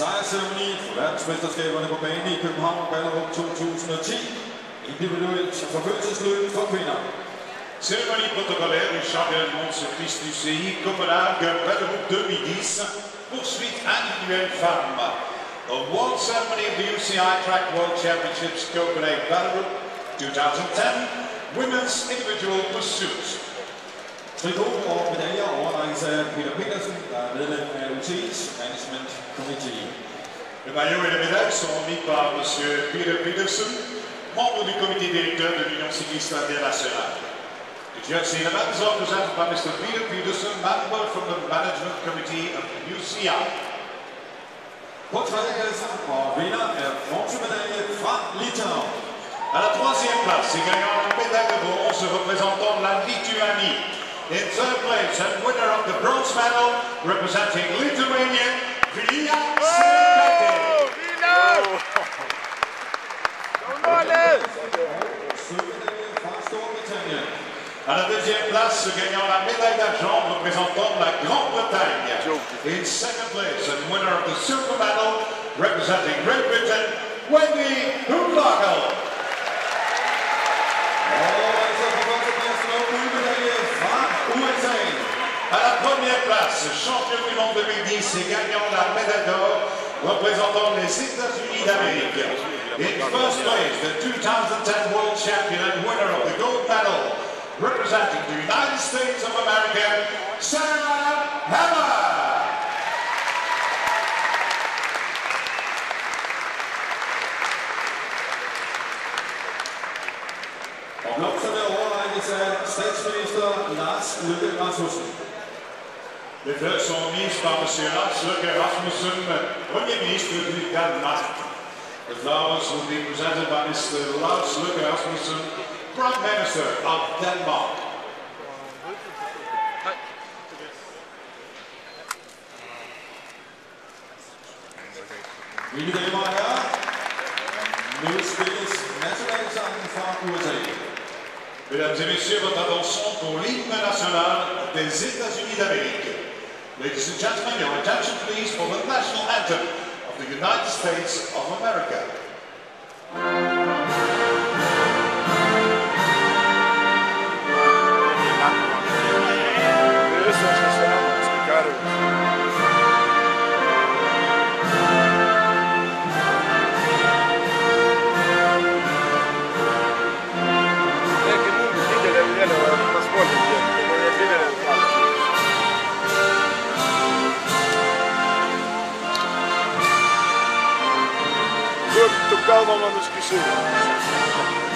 Sejrsceremoni for verdensmesterskaberne på bane i København Ballerup 2010. Individuelt forfølgelsesløb for kvinder. Cérémonie protocolaire du championnat cycliste du CI Copenhague Ballerup 2010. Poursuite individuelle femme. Award ceremony of the UCI Track World Championships Copenhagen Ballerup 2010. Women's individual pursuit. Trikot og medaljer overrækkes af Peter Petersen, der er medlem af UT's Management Committee. Le maillot et les médailles sont remis par M. Peter Peterson, membre du comité directeur de l'Union cycliste internationale. The jersey and the medals are presented by Mr. Peter Peterson, member from the management committee of the UCI. På tredjepladsen og vinder af bronzemedalje fra Litauen. À la troisième place, et gagnant la médaille de bronze représentant la. In third place and winner of the bronze medal representing Lithuania, Vilija À la deuxième place, gagnant la médaille d'argent représentant la Grande-Bretagne. In second place and winner of the silver medal representing Great Britain, Wendy Houvenaghel. Og altså på førstepladsen og guldmedalje fra USA. À la champion du monde 2010 et gagnant la médaille d'or représentant les États-Unis d'Amérique. In first place, the 2010 world champion and winner of the gold medal representing the United States of America, Sarah Hammer. Og blomsterne overrækkes af statsminister Lars Løkke. Les fleurs sont mises par M. Lars Løkke Rasmussen, Premier ministre du Danemark. The flowers will be presented by Mr. Lars Løkke Rasmussen, Prime Minister of Denmark. Mesdames et messieurs, votre attention pour l'hymne national des États-Unis d'Amérique. Ladies and gentlemen, your attention please for the national anthem of the United States of America. totaal een anders gezicht.